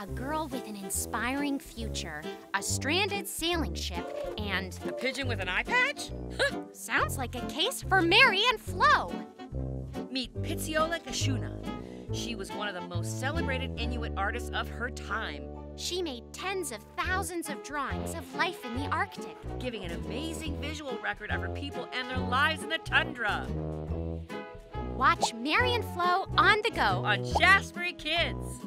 a girl with an inspiring future, a stranded sailing ship, and a pigeon with an eye patch? sounds like a case for Mary and Flo. Meet Pitseolak Ashoona. She was one of the most celebrated Inuit artists of her time, She made tens of thousands of drawings of life in the Arctic. giving an amazing visual record of her people and their lives in the tundra Watch Mary and Flo on the go on Shaftesbury Kids.